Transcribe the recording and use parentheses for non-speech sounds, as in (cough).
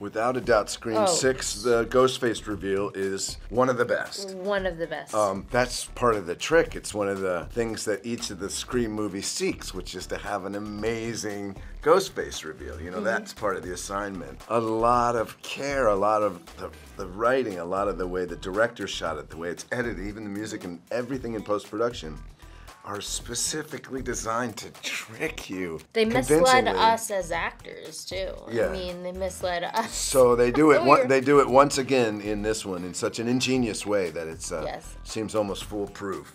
Without a doubt, Scream Oh. 6, the ghost Ghostface reveal is one of the best. One of the best. Um, that's part of the trick. It's one of the things that each of the Scream movies seeks, which is to have an amazing ghost Ghostface reveal. You know, that's part of the assignment. A lot of care, a lot of the, the writing, a lot of the way the director shot it, the way it's edited, even the music and everything in post production are specifically designed to trick you. they misled us as actors too. Yeah. I mean, they misled us. So they do (laughs) it. One, they do it once again in this one in such an ingenious way that it's uh, Yes. seems almost foolproof.